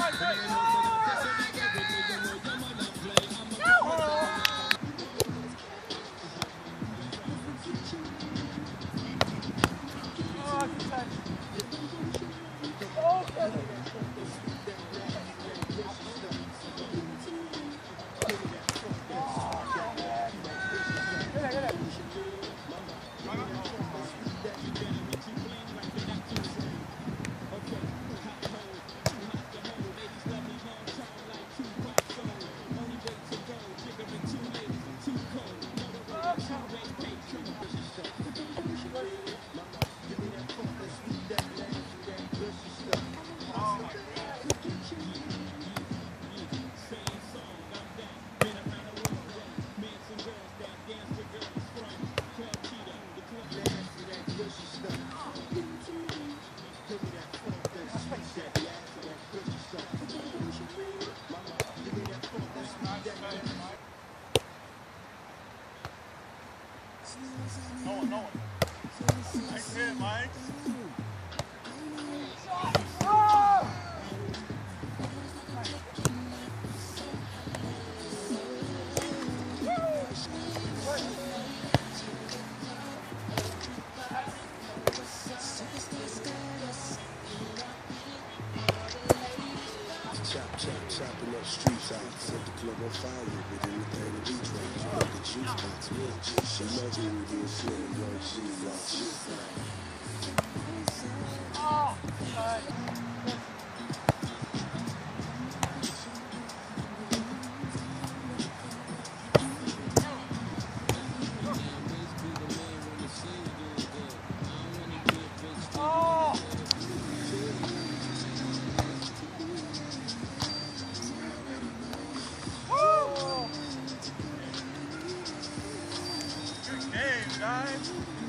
on, break. No one, no one. Nice hit, Mike. Chop, chopping up streets out. Set the club on fire with anything to. You know the juice box, juice. She love it when you slim, young, shines.